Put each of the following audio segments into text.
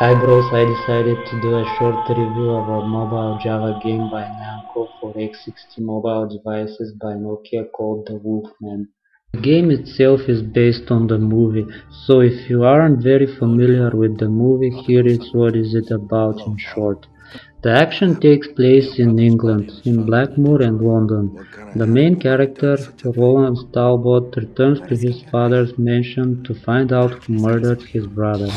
Hi bros, I decided to do a short review of a mobile Java game by Namco for S60 mobile devices by Nokia called The Wolfman. The game itself is based on the movie, so if you aren't very familiar with the movie, here is what is it about in short. The action takes place in England, in Blackmoor and London. The main character, Roland Talbot, returns to his father's mansion to find out who murdered his brother.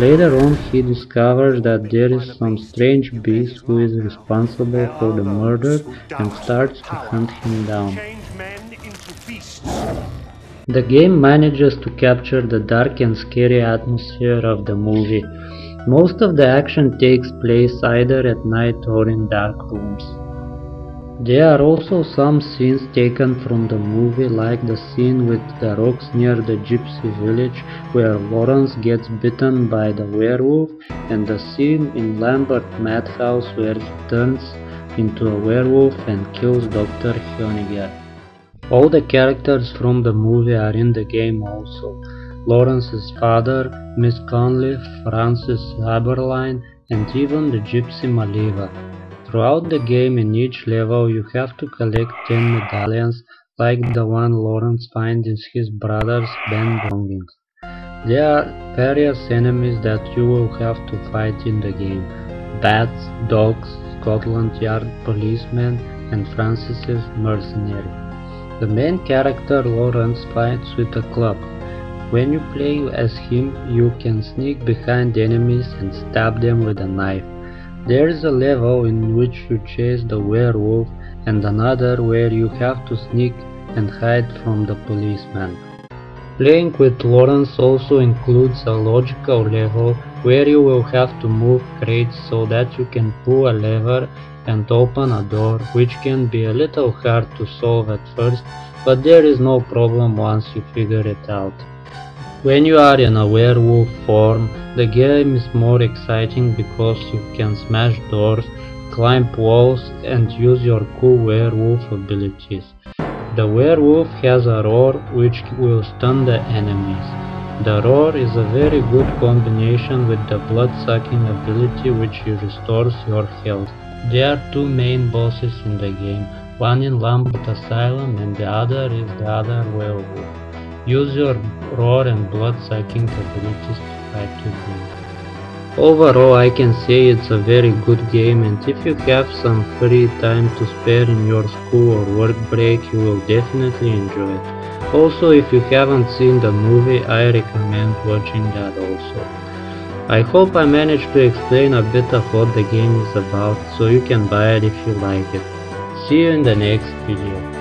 Later on he discovers that there is some strange beast who is responsible for the murder and starts to hunt him down. The game manages to capture the dark and scary atmosphere of the movie. Most of the action takes place either at night or in dark rooms. There are also some scenes taken from the movie like the scene with the rocks near the gypsy village where Lawrence gets bitten by the werewolf and the scene in Lambeth Madhouse where he turns into a werewolf and kills Dr. Honeygatt. All the characters from the movie are in the game also. Lawrence's father, Miss Conley, Francis Aberline, and even the gypsy Maleva. Throughout the game in each level you have to collect 10 medallions like the one Lawrence finds in his brother's band belongings. There are various enemies that you will have to fight in the game. Bats, dogs, Scotland Yard policemen, and Francis's mercenary. The main character Lawrence fights with a club, when you play as him, you can sneak behind enemies and stab them with a knife. There is a level in which you chase the werewolf and another where you have to sneak and hide from the policeman. Playing with Lawrence also includes a logical level where you will have to move crates so that you can pull a lever and open a door which can be a little hard to solve at first but there is no problem once you figure it out. When you are in a werewolf form, the game is more exciting because you can smash doors, climb walls and use your cool werewolf abilities. The werewolf has a roar which will stun the enemies. The roar is a very good combination with the blood-sucking ability which restores your health. There are two main bosses in the game, one in Lambeth Asylum and the other is the other werewolf. Use your roar and blood-sucking abilities to them. Overall I can say it's a very good game and if you have some free time to spare in your school or work break you will definitely enjoy it. Also if you haven't seen the movie I recommend watching that also. I hope I managed to explain a bit of what the game is about so you can buy it if you like it. See you in the next video.